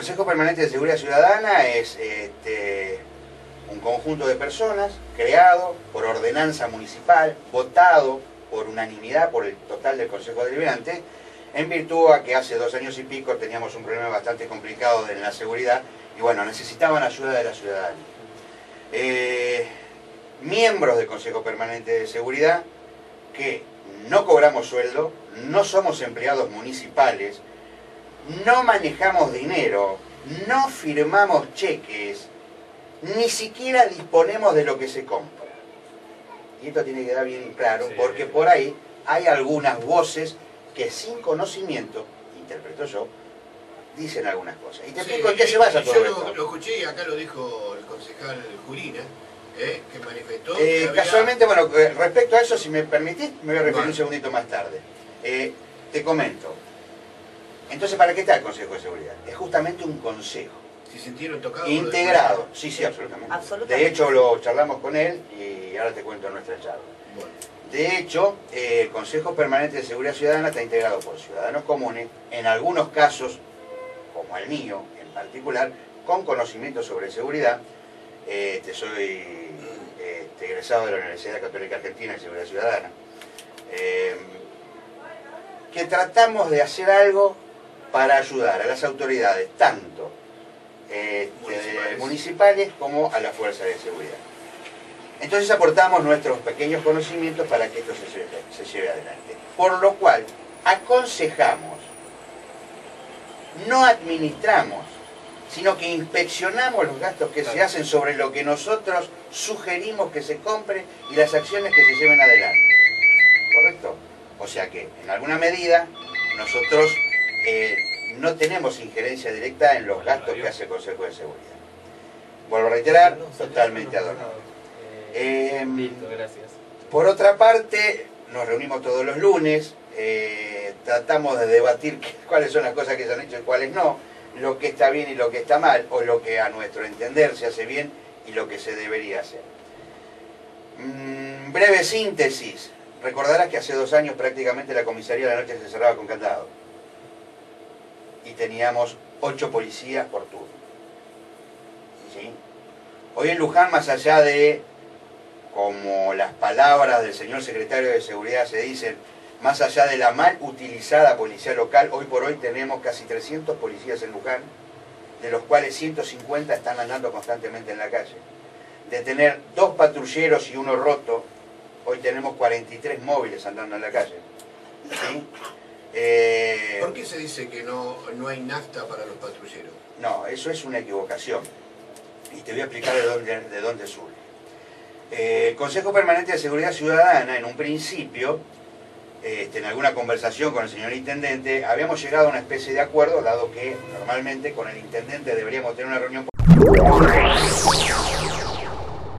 Consejo Permanente de Seguridad Ciudadana es este, un conjunto de personas creado por ordenanza municipal, votado por unanimidad por el total del Consejo Deliberante, en virtud a que hace dos años y pico teníamos un problema bastante complicado en la seguridad y bueno, necesitaban ayuda de la ciudadanía. Eh, miembros del Consejo Permanente de Seguridad que no cobramos sueldo, no somos empleados municipales, no manejamos dinero, no firmamos cheques, ni siquiera disponemos de lo que se compra. Y esto tiene que quedar bien claro, porque por ahí hay algunas voces que sin conocimiento, interpreto yo, dicen algunas cosas. Y te explico en qué se basa todo Yo esto. lo, lo escuché y acá lo dijo el concejal Jurina, eh, que manifestó. Eh, que había- casualmente, bueno, eh, respecto a eso, si me permitís, me voy a referir Bueno. un segundito más tarde. Eh, te comento. Entonces, ¿para qué está el Consejo de Seguridad? Es justamente un consejo. Se sintieron tocados. de Integrado. Sí, sí, absolutamente. Absolutamente. De hecho, lo charlamos con él y ahora te cuento nuestra charla. Bueno, De hecho, eh, el Consejo Permanente de Seguridad Ciudadana está integrado por ciudadanos comunes, en algunos casos, como el mío en particular, con conocimiento sobre seguridad. Eh, Este, soy este, egresado de la Universidad Católica Argentina en Seguridad Ciudadana. Eh, que tratamos de hacer algo para ayudar a las autoridades, tanto este, Municipales. municipales como a la fuerza de seguridad. Entonces aportamos nuestros pequeños conocimientos para que esto se lleve, se lleve adelante. Por lo cual, aconsejamos, no administramos, sino que inspeccionamos los gastos que se hacen sobre lo que nosotros sugerimos que se compre y las acciones que se lleven adelante. ¿Correcto? O sea que, en alguna medida, nosotros eh, no tenemos injerencia directa en los gastos que hace el Consejo de Seguridad. Vuelvo a reiterar, totalmente adornado. Eh, por otra parte, nos reunimos todos los lunes, eh, tratamos de debatir cuáles son las cosas que se han hecho y cuáles no, lo que está bien y lo que está mal, o lo que a nuestro entender se hace bien y lo que se debería hacer. Mm, breve síntesis. Recordarás que hace dos años prácticamente la comisaría de la noche se cerraba con candado. Y teníamos ocho policías por turno. ¿Sí? Hoy en Luján, más allá de como las palabras del señor secretario de Seguridad se dicen, más allá de la mal utilizada policía local, hoy por hoy tenemos casi 300 policías en Luján, de los cuales 150 están andando constantemente en la calle. De tener dos patrulleros y uno roto, hoy tenemos 43 móviles andando en la calle. ¿Sí? Eh, ¿Por qué se dice que no, no hay nafta para los patrulleros? no, eso es una equivocación. Y te voy a explicar de dónde, de dónde surge. Eh, el Consejo Permanente de Seguridad Ciudadana, en un principio, este, en alguna conversación con el señor Intendente, habíamos llegado a una especie de acuerdo, dado que normalmente con el Intendente deberíamos tener una reunión